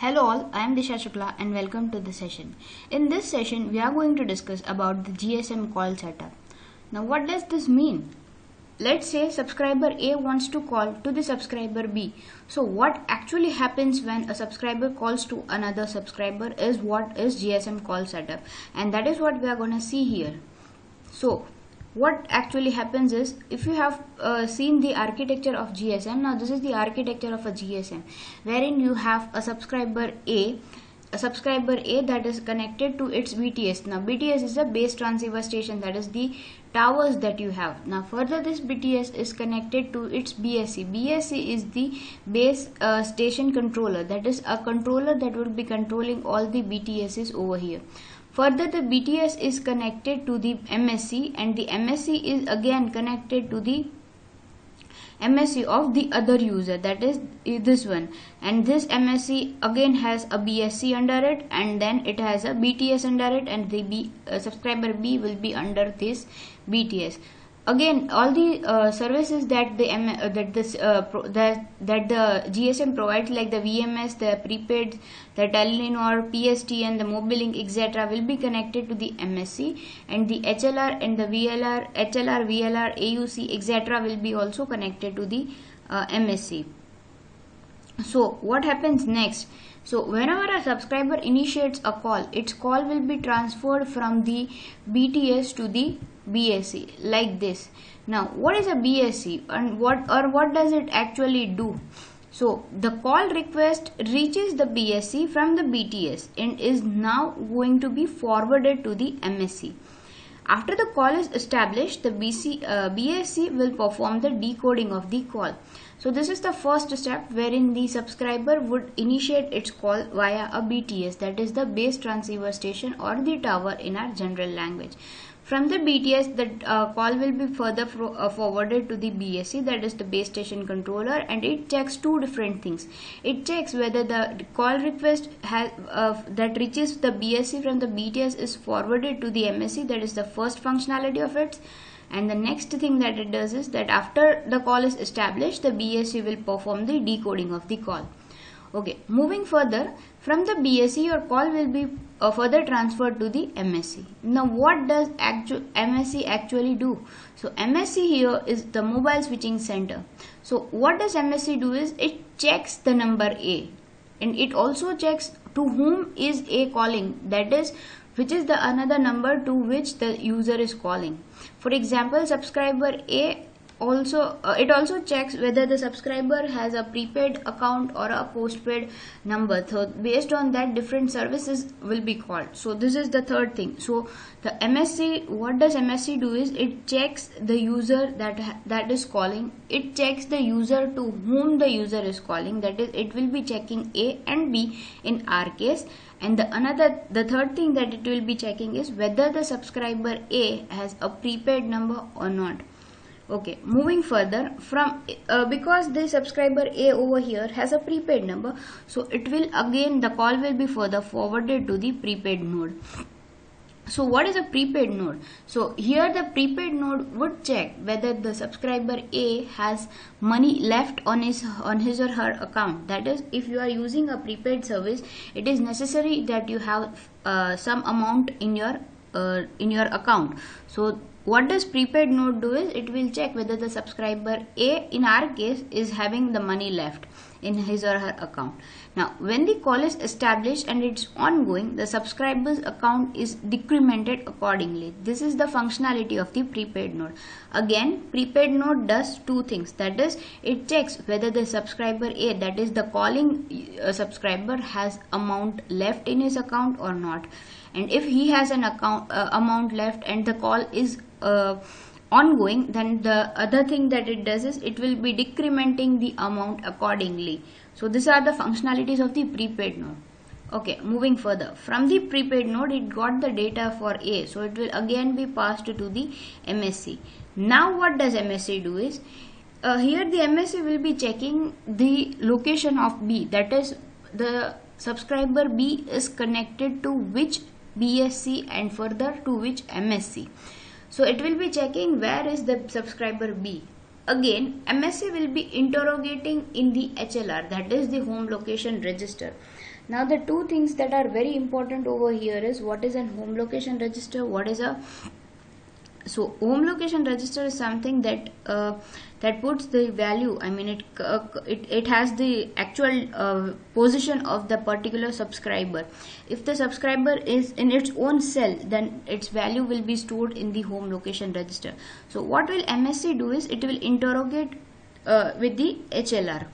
Hello all, I am Disha Shukla and welcome to the session. In this session, we are going to discuss about the GSM call setup. Now what does this mean? Let's say subscriber A wants to call to the subscriber B. So what actually happens when a subscriber calls to another subscriber is what is GSM call setup and that is what we are going to see here. So what actually happens is if you have uh, seen the architecture of GSM now this is the architecture of a GSM wherein you have a subscriber A a subscriber A that is connected to its BTS now BTS is a base transceiver station that is the towers that you have. Now further this BTS is connected to its BSC BSC is the base uh, station controller that is a controller that will be controlling all the BTSs over here. Further, the BTS is connected to the MSC and the MSC is again connected to the MSC of the other user that is this one. And this MSC again has a BSC under it and then it has a BTS under it and the B, uh, subscriber B will be under this BTS again all the uh, services that the uh, that this uh, that that the GSM provides like the VMS the prepaid the Telenor PSTN the Mobilink etc will be connected to the MSC and the HLR and the VLR HLR VLR AUC etc will be also connected to the uh, MSC so what happens next? So whenever a subscriber initiates a call, its call will be transferred from the BTS to the BSC like this. Now what is a BSC and what or what does it actually do? So the call request reaches the BSC from the BTS and is now going to be forwarded to the MSC. After the call is established, the BC, uh, BSC will perform the decoding of the call. So this is the first step wherein the subscriber would initiate its call via a BTS that is the base transceiver station or the tower in our general language. From the BTS, the uh, call will be further uh, forwarded to the BSC, that is the base station controller, and it checks two different things. It checks whether the call request has, uh, that reaches the BSC from the BTS is forwarded to the MSC, that is the first functionality of it and the next thing that it does is that after the call is established the BSC will perform the decoding of the call okay moving further from the BSC your call will be uh, further transferred to the MSC now what does actu MSC actually do? So MSC here is the mobile switching center. So what does MSC do is it checks the number A and it also checks to whom is A calling. That is which is the another number to which the user is calling. For example, subscriber A also uh, it also checks whether the subscriber has a prepaid account or a postpaid number. So based on that different services will be called. So this is the third thing. So the msc what does msc do is it checks the user that that is calling. It checks the user to whom the user is calling. That is it will be checking a and b in our case. And the another the third thing that it will be checking is whether the subscriber a has a prepaid number or not okay moving further from uh, because the subscriber a over here has a prepaid number so it will again the call will be further forwarded to the prepaid node so what is a prepaid node so here the prepaid node would check whether the subscriber a has money left on his on his or her account. That is if you are using a prepaid service it is necessary that you have uh, some amount in your uh, in your account. So what does prepaid node do is it will check whether the subscriber A in our case is having the money left in his or her account. Now when the call is established and it's ongoing the subscriber's account is decremented accordingly. This is the functionality of the prepaid node. Again prepaid node does two things that is it checks whether the subscriber A that is the calling uh, subscriber has amount left in his account or not and if he has an account uh, amount left and the call is uh, ongoing then the other thing that it does is it will be decrementing the amount accordingly. So these are the functionalities of the prepaid node. Okay moving further. From the prepaid node it got the data for a. So it will again be passed to the msc now what does msc do is uh, here the msc will be checking the location of b. That is the subscriber b is connected to which bsc and further to which msc so it will be checking where is the subscriber B. again MSC will be interrogating in the HLR that is the home location register. Now the two things that are very important over here is what is a home location register, what is a so home location register is something that uh, that puts the value i mean it uh, it, it has the actual uh, position of the particular subscriber. If the subscriber is in its own cell then its value will be stored in the home location register. So what will msc do is it will interrogate uh, with the hlr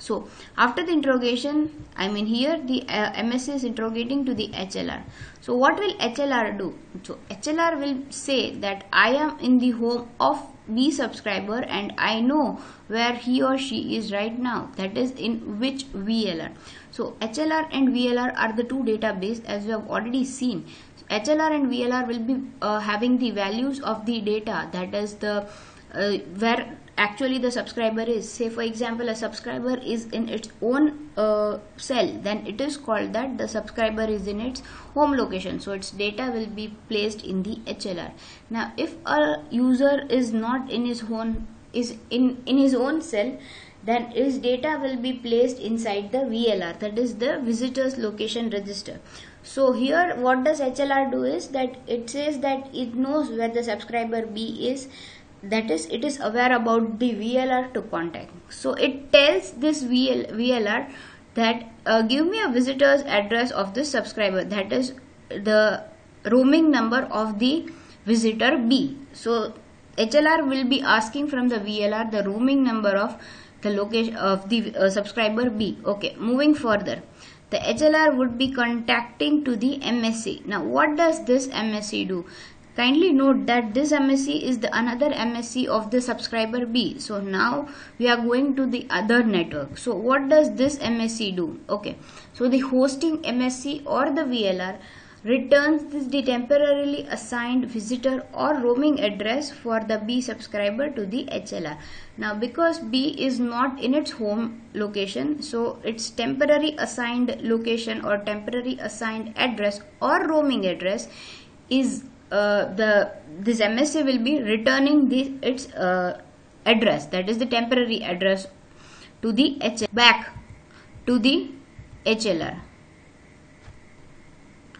so after the interrogation, I mean here the uh, MSC is interrogating to the HLR. So what will HLR do? So HLR will say that I am in the home of B subscriber and I know where he or she is right now. That is in which VLR. So HLR and VLR are the two database as we have already seen. HLR and VLR will be uh, having the values of the data that is the uh, where actually the subscriber is say for example a subscriber is in its own uh, cell then it is called that the subscriber is in its home location. So its data will be placed in the HLR now if a user is not in his own is in in his own cell then his data will be placed inside the VLR that is the visitors location register. So here what does HLR do is that it says that it knows where the subscriber B is that is it is aware about the VLR to contact. So it tells this VL, VLR that uh, give me a visitor's address of this subscriber that is the roaming number of the visitor B. So HLR will be asking from the VLR the roaming number of the location of the uh, subscriber B. Okay, moving further. The HLR would be contacting to the MSC. Now, what does this MSC do? Kindly note that this MSC is the another MSC of the subscriber B. So now we are going to the other network. So what does this MSC do? Okay. So the hosting MSC or the VLR returns this the temporarily assigned visitor or roaming address for the B subscriber to the HLR. Now because B is not in its home location so its temporary assigned location or temporary assigned address or roaming address is the this MSA will be returning the its uh, address that is the temporary address to the H back to the HLR.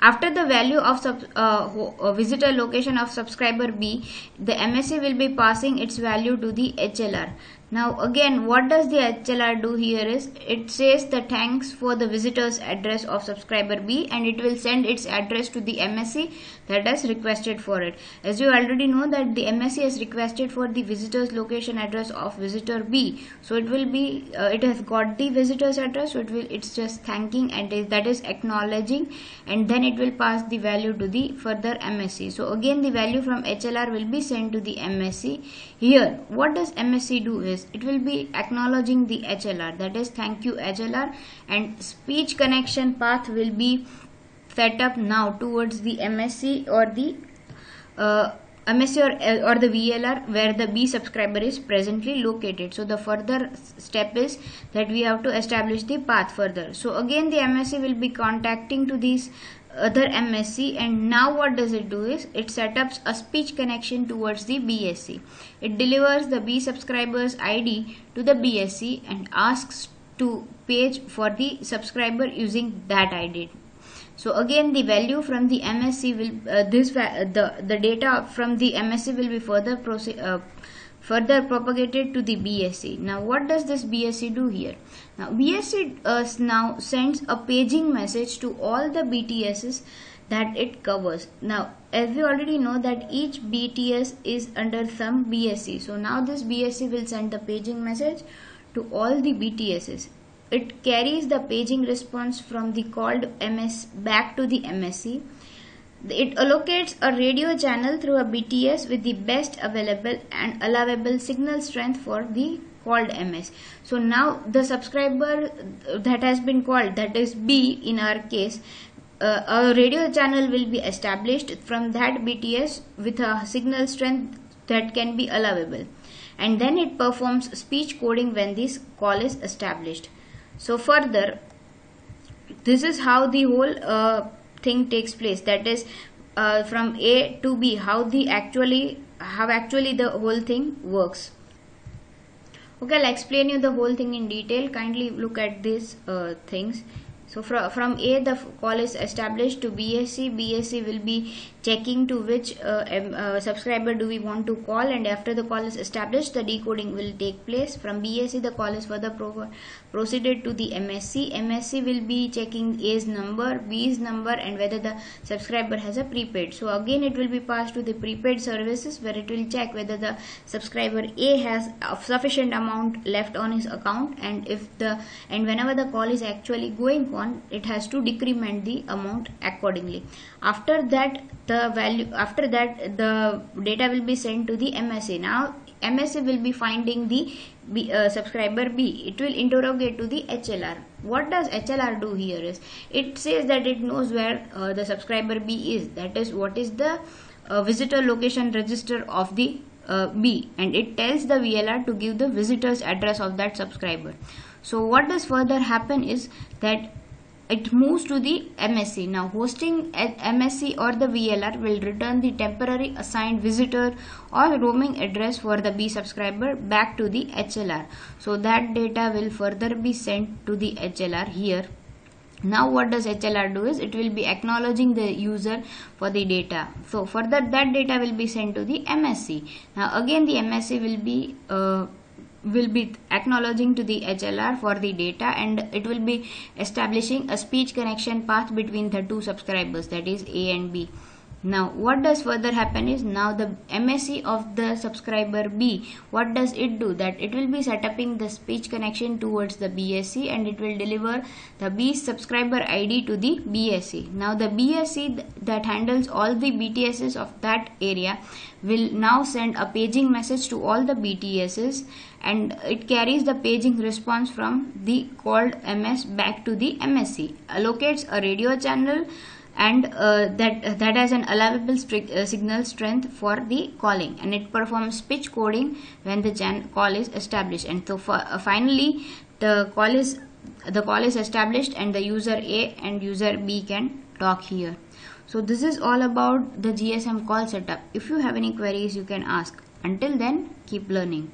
After the value of sub, uh, uh, visitor location of subscriber B, the MSA will be passing its value to the HLR. Now again what does the HLR do here is it says the thanks for the visitor's address of subscriber B and it will send its address to the MSC that has requested for it. As you already know that the MSC has requested for the visitor's location address of visitor B. So it will be uh, it has got the visitor's address so it will it's just thanking and that is acknowledging and then it will pass the value to the further MSC. So again the value from HLR will be sent to the MSC. Here what does MSC do is it will be acknowledging the HLR that is thank you HLR and speech connection path will be set up now towards the MSC or the uh, MSC or, uh, or the VLR where the B subscriber is presently located. So the further step is that we have to establish the path further. So again the MSC will be contacting to these other MSC and now what does it do is it sets up a speech connection towards the BSC. It delivers the B subscriber's ID to the BSC and asks to page for the subscriber using that ID. So again the value from the MSC will uh, this the the data from the MSC will be further uh, further propagated to the BSC. Now what does this BSC do here? Now BSC uh, now sends a paging message to all the BTSs that it covers. Now as we already know that each BTS is under some BSC. So now this BSC will send the paging message to all the BTSs. It carries the paging response from the called MS back to the MSC it allocates a radio channel through a BTS with the best available and allowable signal strength for the called MS. So now the subscriber that has been called that is B in our case uh, a radio channel will be established from that BTS with a signal strength that can be allowable and then it performs speech coding when this call is established. So further this is how the whole uh, thing takes place. That is uh, from A to B how the actually how actually the whole thing works. Okay I'll explain you the whole thing in detail. Kindly look at these uh, things so from, from A the call is established to BSC. BSC will be checking to which uh, uh, subscriber do we want to call and after the call is established the decoding will take place. From BSC the call is further pro proceeded to the MSC. MSC will be checking A's number, B's number and whether the subscriber has a prepaid. So again it will be passed to the prepaid services where it will check whether the subscriber A has a sufficient amount left on his account and if the and whenever the call is actually going on it has to decrement the amount accordingly. After that the value after that the data will be sent to the MSA now MSA will be finding the B, uh, subscriber B. It will interrogate to the HLR what does HLR do here is it says that it knows where uh, the subscriber B is. That is what is the uh, visitor location register of the uh, B. And it tells the VLR to give the visitor's address of that subscriber. So what does further happen is that it moves to the MSC. Now hosting at MSC or the VLR will return the temporary assigned visitor or roaming address for the B subscriber back to the HLR. So that data will further be sent to the HLR here. Now what does HLR do is it will be acknowledging the user for the data. So further that data will be sent to the MSC. Now again the MSC will be uh, will be acknowledging to the HLR for the data and it will be establishing a speech connection path between the two subscribers that is A and B. Now what does further happen is now the MSC of the subscriber B what does it do that it will be setting up the speech connection towards the BSC and it will deliver the B subscriber ID to the BSC. Now the BSC that handles all the BTSs of that area will now send a paging message to all the BTSs and it carries the paging response from the called MS back to the MSC allocates a radio channel and uh, that that has an allowable uh, signal strength for the calling and it performs speech coding when the call is established. And so for, uh, finally the call is the call is established and the user A and user B can talk here. So this is all about the GSM call setup. If you have any queries you can ask. Until then keep learning